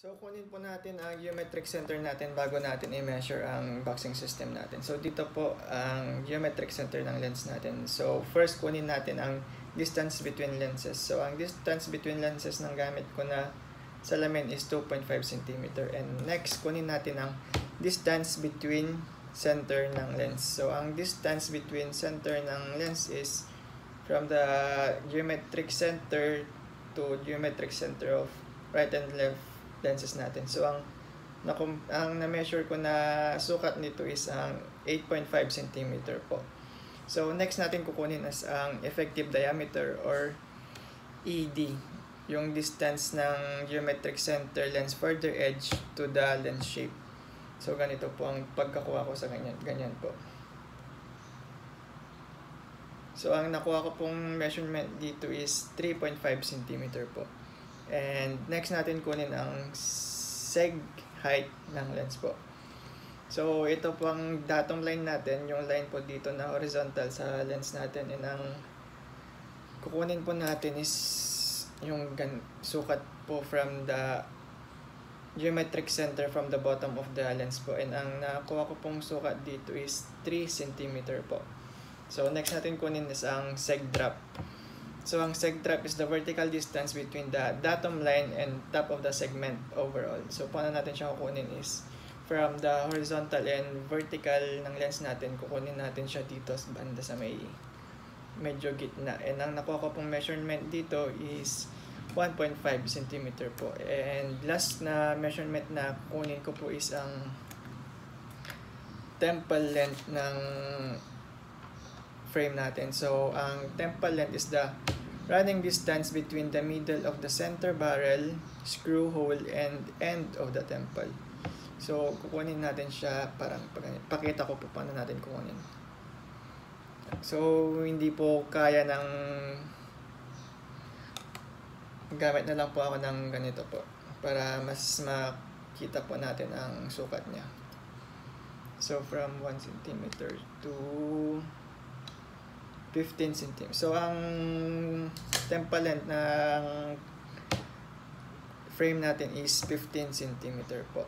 So, kunin po natin ang geometric center natin bago natin i-measure ang boxing system natin. So, dito po ang geometric center ng lens natin. So, first kunin natin ang distance between lenses. So, ang distance between lenses ng gamit ko na salamin is 2.5 cm. And next, kunin natin ang distance between center ng lens. So, ang distance between center ng lens is from the geometric center to geometric center of right and left lenses natin. So ang na ang na-measure ko na sukat nito is ang 8.5 cm po. So next natin kukunin as ang effective diameter or ED, yung distance ng geometric center lens further edge to the lens shape. So ganito po ang pagkakuha ko sa ganyan, ganyan po. So ang nakuha ko pong measurement dito is 3.5 cm po. And next natin kunin ang seg height ng lens po. So ito po ang datum line natin, yung line po dito na horizontal sa lens natin. And ang kukunin po natin is yung gan sukat po from the geometric center from the bottom of the lens po. And ang nakuha ko pong sukat dito is 3 cm po. So next natin kunin is ang seg drop. So ang seg drop is the vertical distance between the datum line and top of the segment overall. So paano natin siya kukunin is from the horizontal and vertical ng lens natin, kukunin natin siya dito sa banda sa may medyo gitna. And ang nakuha ko pong measurement dito is 1.5 cm po. And last na measurement na kunin ko po is ang temple length ng frame natin. So, ang temple length is the running distance between the middle of the center barrel, screw hole, and end of the temple. So, kukunin natin siya parang pakita ko po paano natin kukunin. So, hindi po kaya ng gamit na lang po ako ng ganito po para mas makita po natin ang sukat niya. So, from 1 cm to 15 cm. So, ang temple length ng frame natin is 15 cm po.